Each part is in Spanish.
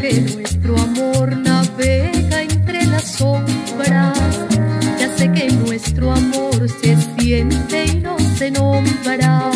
que nuestro amor navega entre las sombras. Ya sé que nuestro amor se siente y no se nombra.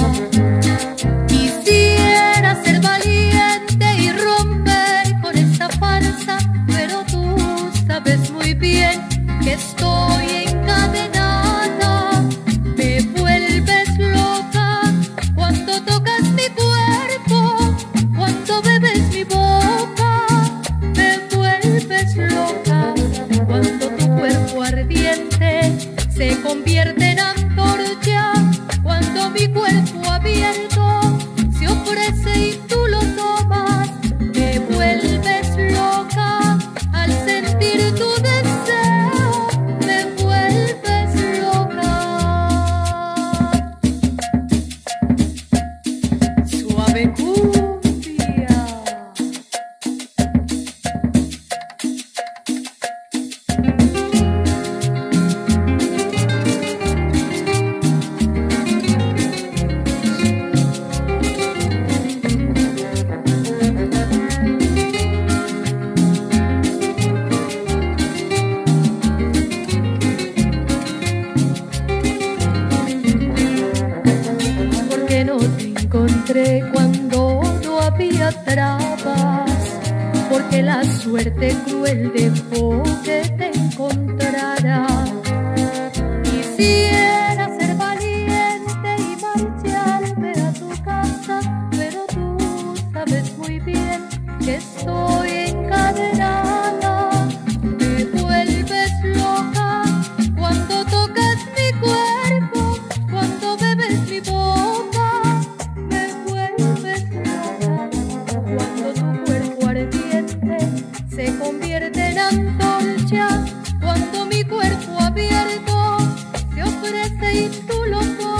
mi cuerpo abierto. encontré cuando no había trabas, porque la suerte cruel dejó que te encontrara. Y si mi cuerpo abierto se ofrece y tú lo.